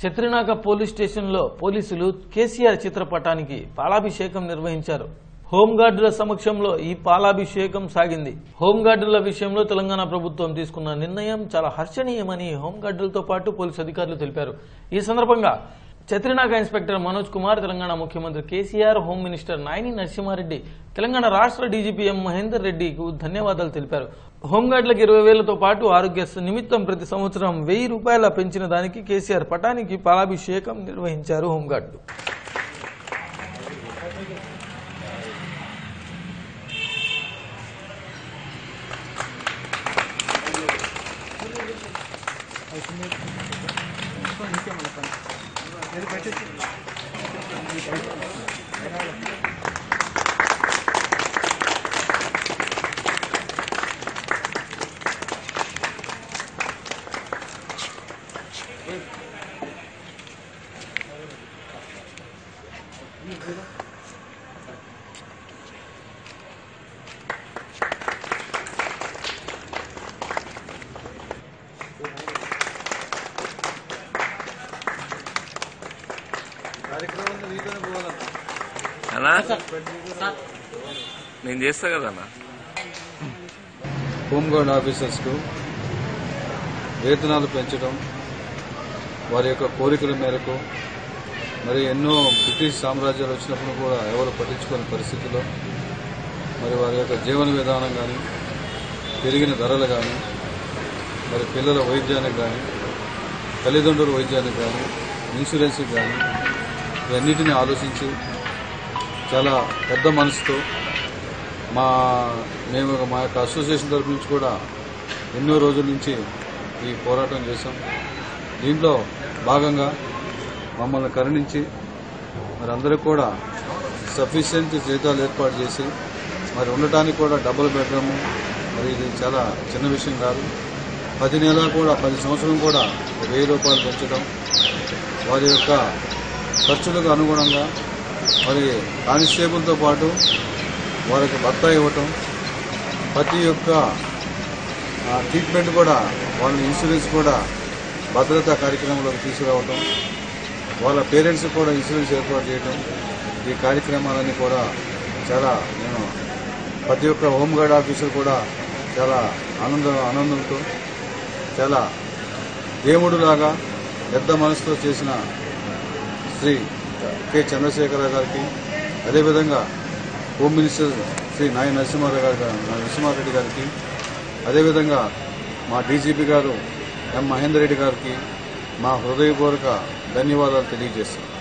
Chatrinaka police స్టేషన్లో పోలీసులు కేసీఆర్ చిత్రపటానికి పాలాభిషేకం నిర్వహించారు. హోంగార్డుల సమక్షంలో ఈ పాలాభిషేకం సాగింది. హోంగార్డుల విషయంలో తెలంగాణ ప్రభుత్వం తీసుకున్న నిర్ణయం చాలా హర్షణీయమని హోంగార్డులతో పాటు పోలీసు అధికారులు తెలిపారు. ఈ సందర్భంగా చత్రినాక ఇన్స్పెక్టర్ మనోజ్ కుమార్ తెలంగాణ ముఖ్యమంత్రి కేసీఆర్ హోమ్ మినిస్టర్ నాయని నరసింహారెడ్డి తెలంగాణ రాష్ట్ర డీజీపీ ఎం మహేందర్ రెడ్డికి ధన్యవాదాలు తెలిపారు. హోంగార్డులకు ఇరవై వేలతో పాటు ఆరోగ్య నిమిత్తం ప్రతి సంవత్సరం వెయ్యి రూపాయల పెంచిన దానికి కేసీఆర్ పటానికి పాలాభిషేకం నిర్వహించారు హోంగార్డులు 没事。అన్నా? నేను చేస్తా కదన్నా హోంగార్డ్ ఆఫీసర్స్కు వేతనాలు పెంచడం వారి యొక్క కోరికల మేరకు మరి ఎన్నో బ్రిటిష్ సామ్రాజ్యాలు వచ్చినప్పుడు కూడా ఎవరు పట్టించుకోని పరిస్థితిలో మరి వారి యొక్క జీవన విధానం కానీ పెరిగిన ధరలు కానీ మరి పిల్లల వైద్యానికి కానీ తల్లిదండ్రుల వైద్యానికి కానీ ఇన్సూరెన్స్కి కానీ ఇవన్నిటిని ఆలోచించి. చాలా పెద్ద మనసుతో మా మేము మా యొక్క అసోసియేషన్ తరపు నుంచి కూడా ఎన్నో రోజుల నుంచి ఈ పోరాటం చేశాం. దీంట్లో భాగంగా మమ్మల్ని కరుణించి మరి అందరికీ కూడా సఫిషియెంట్ జీతాలు ఏర్పాటు చేసి మరి ఉండటానికి కూడా డబ్బులు బెడ్రూమ్ మరి ఇది చాలా చిన్న విషయం కాదు. పది నెలలు కూడా పది సంవత్సరం కూడా వెయ్యి రూపాయలు పెంచడం వారి యొక్క ఖర్చులకు అనుగుణంగా మరి కానిస్టేబుల్తో పాటు వారికి భర్త ఇవ్వటం ప్రతి ఒక్క ట్రీట్మెంట్ కూడా వాళ్ళ ఇన్సూరెన్స్ కూడా భద్రతా కార్యక్రమంలోకి తీసుకురావటం వాళ్ళ పేరెంట్స్ కూడా ఇన్సూరెన్స్ ఏర్పాటు చేయటం ఈ కార్యక్రమాలన్నీ కూడా చాలా నేను ప్రతి ఒక్క హోంగార్డ్ ఆఫీసర్ కూడా చాలా ఆనందం ఆనందంతో చాలా దేవుడులాగా పెద్ద మనసుతో చేసిన శ్రీ కె చంద్రశేఖర గారికి అదేవిధంగా హోమ్ మినిస్టర్ శ్రీ నాయ నరసింహారావు గారి నరసింహారెడ్డి గారికి అదేవిధంగా మా డీజీపీ గారు ఎం మహేందర్ రెడ్డి గారికి మా హృదయపూర్వక ధన్యవాదాలు తెలియజేస్తున్నాం.